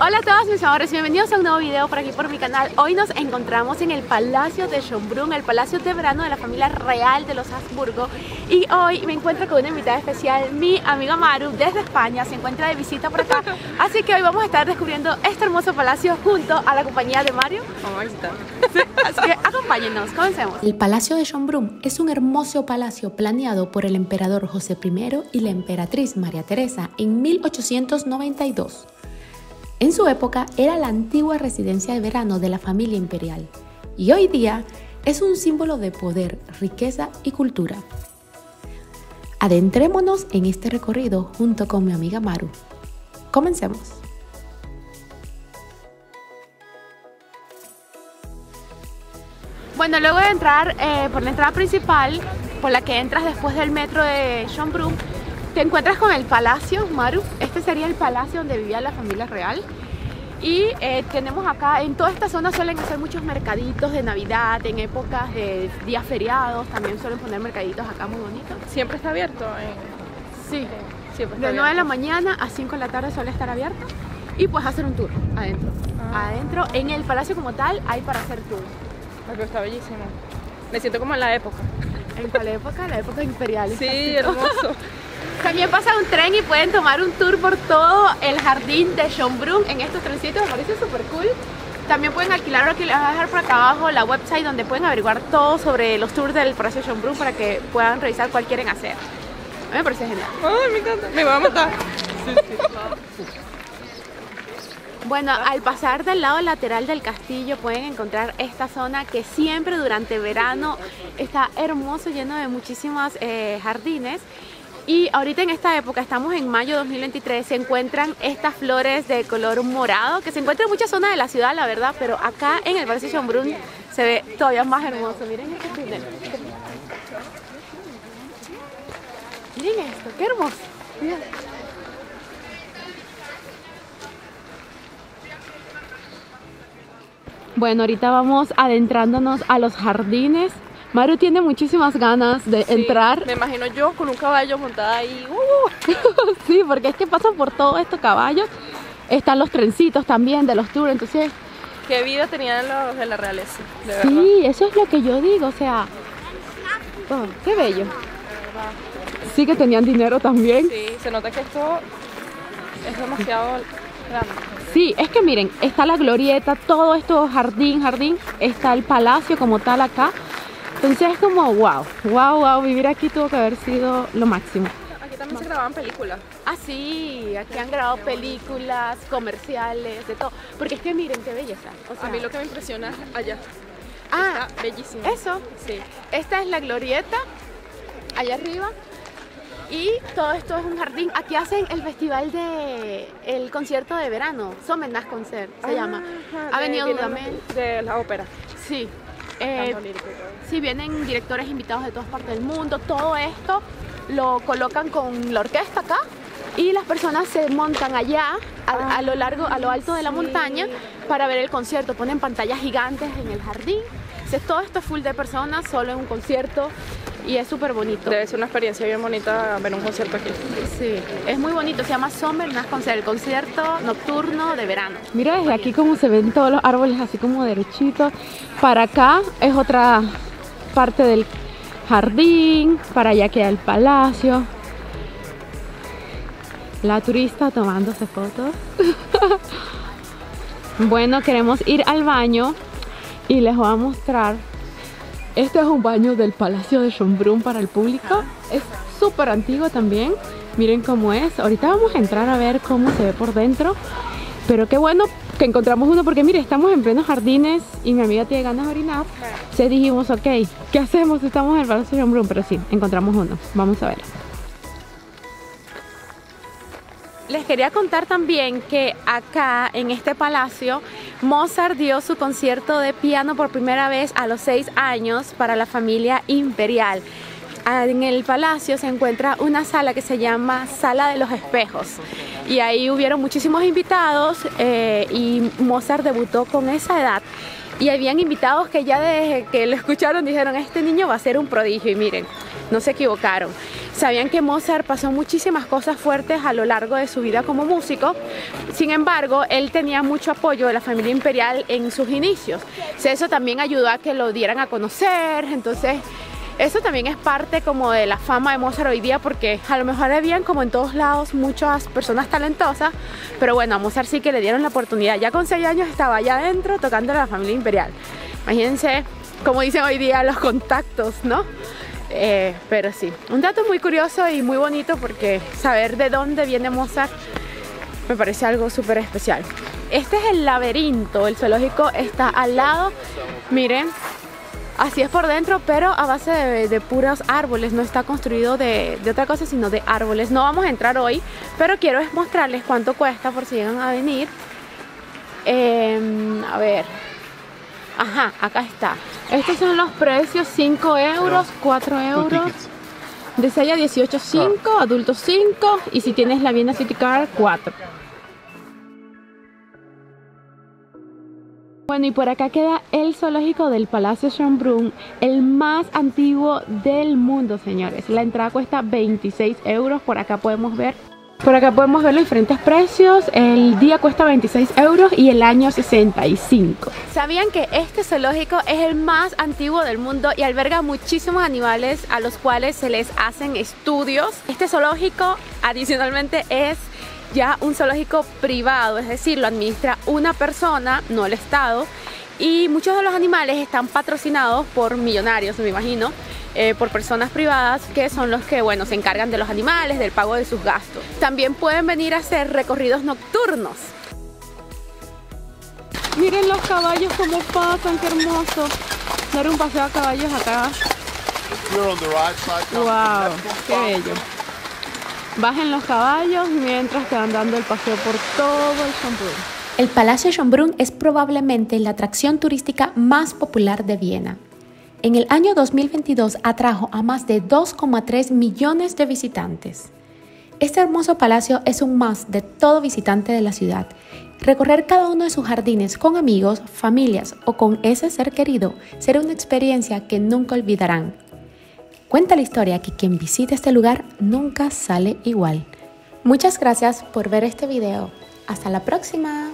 Hola a todos mis amores, bienvenidos a un nuevo video por aquí por mi canal. Hoy nos encontramos en el Palacio de Schönbrunn, el Palacio de Verano de la familia real de los Habsburgo y hoy me encuentro con una invitada especial, mi amiga Maru desde España, se encuentra de visita por acá, así que hoy vamos a estar descubriendo este hermoso palacio junto a la compañía de Mario. Vamos a visitar. Así que acompáñenos, comencemos. El Palacio de Schönbrunn es un hermoso palacio planeado por el emperador José I y la emperatriz María Teresa en 1892. En su época era la antigua residencia de verano de la familia imperial y hoy día es un símbolo de poder, riqueza y cultura. Adentrémonos en este recorrido junto con mi amiga Maru. Comencemos. Bueno, luego de entrar eh, por la entrada principal, por la que entras después del metro de Schönbrunn, te encuentras con el palacio, Maru. Este sería el palacio donde vivía la familia real. Y eh, tenemos acá, en toda esta zona suelen hacer muchos mercaditos de Navidad, en épocas de días feriados, también suelen poner mercaditos acá muy bonitos. ¿Siempre está abierto? Sí, Siempre está de 9 de la mañana a 5 de la tarde suele estar abierto y puedes hacer un tour adentro. Ah. Adentro, en el palacio como tal, hay para hacer tour. Ay, pero está bellísimo. Me siento como en la época. ¿En cuál época? La época imperial. Sí, hermoso. También pasa un tren y pueden tomar un tour por todo el jardín de Schönbrunn en estos trencitos, me parece súper cool. También pueden alquilar, ahora que les voy a dejar por acá abajo la website donde pueden averiguar todo sobre los tours del Palacio de Schönbrunn para que puedan revisar cuál quieren hacer. A mí me parece genial. Ay, me encanta. Me va a matar. Bueno, al pasar del lado lateral del castillo pueden encontrar esta zona que siempre durante verano está hermoso, lleno de muchísimos eh, jardines. Y ahorita en esta época, estamos en mayo de 2023, se encuentran estas flores de color morado, que se encuentran en muchas zonas de la ciudad, la verdad, pero acá en el Palacio Schönbrunn se ve todavía más hermoso. Miren este túnel. Miren esto, qué hermoso. Bueno, ahorita vamos adentrándonos a los jardines. Maru tiene muchísimas ganas de Sí, entrar. Me imagino yo con un caballo montada ahí. Uh, Sí, porque es que pasan por todos estos caballos. Están los trencitos también de los tours, entonces qué vida tenían los de la realeza. De verdad. sí, eso es lo que yo digo, o sea, oh, qué bello. Sí que tenían dinero también. Sí, se nota que esto es demasiado grande. Sí, es que miren, está la glorieta, todo esto jardín, jardín, está el palacio como tal acá. Entonces es como wow, wow, wow, vivir aquí tuvo que haber sido lo máximo. Aquí también se grababan películas. Ah, sí, aquí han grabado películas, comerciales, de todo. Porque es que miren qué belleza. O sea, A mí lo que me impresiona allá. Ah, Está bellísimo. eso. Sí. Esta es la glorieta, allá arriba. Y todo esto es un jardín. Aquí hacen el festival de el concierto de verano, Somenas Concert se llama. Ajá, Ha venido Dudamel. De la ópera. Sí. Eh, sí, vienen directores invitados de todas partes del mundo. Todo esto lo colocan con la orquesta acá y las personas se montan allá a, a lo largo, a lo alto de la sí. montaña para ver el concierto. Ponen pantallas gigantes en el jardín. Entonces, todo esto es full de personas, solo en un concierto y es súper bonito. Debe ser una experiencia bien bonita ver un concierto aquí. Sí, es muy bonito. Se llama Summer Night Concert, el concierto nocturno de verano. Mira desde aquí cómo se ven todos los árboles así como derechitos. Para acá es otra parte del jardín. Para allá queda el palacio. La turista tomándose fotos. bueno, queremos ir al baño y les voy a mostrar. Este es un baño del Palacio de Schönbrunn para el público. Es súper antiguo también. Miren cómo es. Ahorita vamos a entrar a ver cómo se ve por dentro. Pero qué bueno que encontramos uno porque mire, estamos en plenos jardines y mi amiga tiene ganas de orinar. Entonces dijimos, ok, ¿qué hacemos? Estamos en el Palacio de Schönbrunn, pero sí, encontramos uno. Vamos a ver. Les quería contar también que acá en este palacio Mozart dio su concierto de piano por primera vez a los seis años para la familia imperial. Ah, En el palacio se encuentra una sala que se llama Sala de los Espejos y ahí hubieron muchísimos invitados eh, y Mozart debutó con esa edad y habían invitados que ya desde que lo escucharon dijeron este niño va a ser un prodigio y miren, no se equivocaron. Sabían que Mozart pasó muchísimas cosas fuertes a lo largo de su vida como músico, sin embargo, él tenía mucho apoyo de la familia imperial en sus inicios. Eso también ayudó a que lo dieran a conocer, entonces eso también es parte como de la fama de Mozart hoy día porque a lo mejor habían como en todos lados muchas personas talentosas, pero bueno, a Mozart sí que le dieron la oportunidad. Ya con 6 años estaba allá adentro tocando a la familia imperial. Imagínense, como dicen hoy día, los contactos, ¿no? Eh, pero sí, un dato muy curioso y muy bonito porque saber de dónde viene Mozart me parece algo súper especial. Este es el laberinto, el zoológico está al lado, miren, Así es por dentro, pero a base de, puros árboles, no está construido de, otra cosa, sino de árboles. No vamos a entrar hoy, pero quiero mostrarles cuánto cuesta por si llegan a venir. Em, a ver, ajá, acá está. Estos son los precios, 5 euros, 4 euros. De 6 a 18, 5, adultos 5 y si tienes la Viena City Card, 4. Bueno, y por acá queda el zoológico del Palacio Schönbrunn, el más antiguo del mundo, señores. La entrada cuesta 26 euros, por acá podemos ver. Por acá podemos ver los diferentes precios. El día cuesta 26 euros y el año 65. ¿Sabían que este zoológico es el más antiguo del mundo y alberga muchísimos animales a los cuales se les hacen estudios? Este zoológico adicionalmente es ya un zoológico privado, es decir, lo administra una persona, no el Estado, y muchos de los animales están patrocinados por millonarios, me imagino, eh, por personas privadas que son los que, bueno, se encargan de los animales, del pago de sus gastos. También pueden venir a hacer recorridos nocturnos. Miren los caballos como pasan, qué hermoso. Dar un paseo a caballos acá. Wow, qué bello. Bajen los caballos mientras te van dando el paseo por todo el Schönbrunn. El Palacio Schönbrunn es probablemente la atracción turística más popular de Viena. En el año 2022 atrajo a más de 2,3 millones de visitantes. Este hermoso palacio es un más de todo visitante de la ciudad. Recorrer cada uno de sus jardines con amigos, familias o con ese ser querido será una experiencia que nunca olvidarán Cuenta la historia que quien visita este lugar nunca sale igual. Muchas gracias por ver este video. Hasta la próxima.